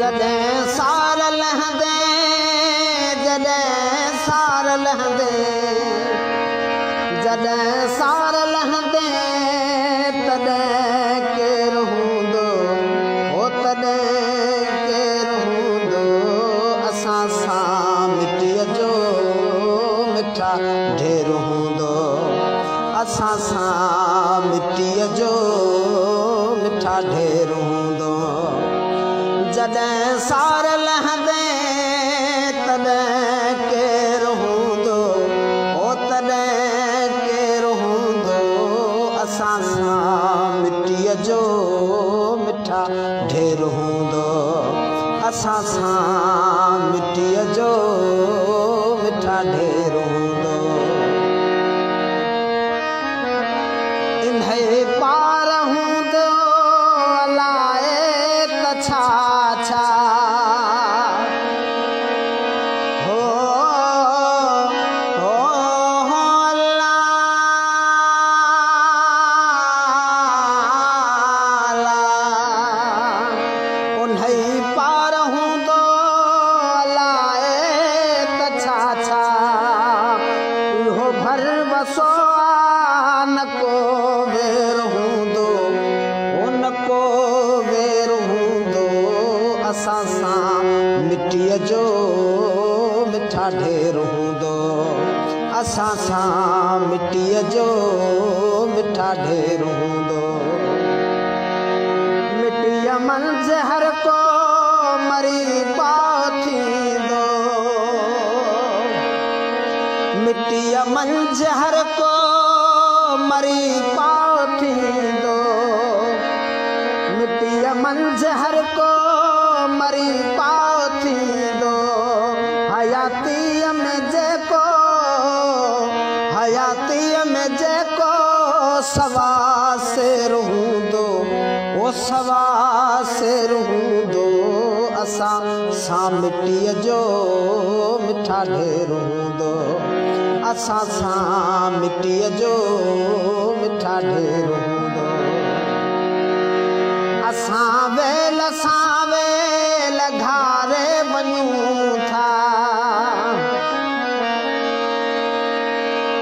جڏهن سار لهندي جڏهن سار لهندي جڏهن سار لهندي تڏهن ڪير هوندو؟ هو تڏهن ڪير هوندو؟ اسان سان مٽيءَ جو مٺا ڍير هوندو. اسان سان ڍير هوندو. اسان سان मिठा ढेर हूंदो। असां सां मिटीअ जो मिठा ढेर हूंदो। मिटीअ मंझि हर को मरी पाउ थींदो। मिटीअ मंझि हर को جيڪو سوا شير هوندو اهو سوا شير هوندو اسان سان مٽيءَ جو مٺا ڍير هوندو اسان سان مٽيءَ جو مٺا ڍير هوندو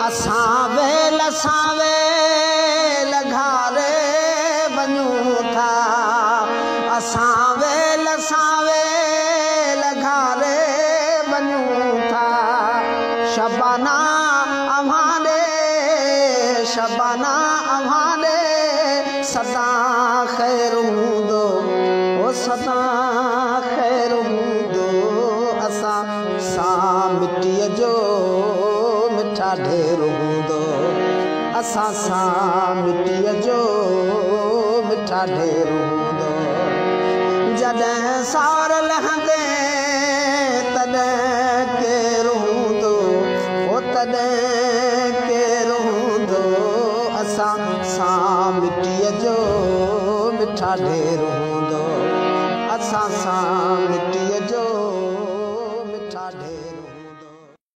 اسان ويل سان ويل گهاري وڃون ٿا. اسان ويل سان ويل گهاري وڃون ٿا. شبانا اوهان شبانا اوهان سدا او سدا اسان سان مٽيءَ جو مٺا ڍير هوندو. جڏهن سار لهندي تڏهن ڪير هوندو هو تڏهن ڪير هوندو. اسان سان مٽيءَ جو مٺا ڍير هوندو. اسان سان مٽيءَ جو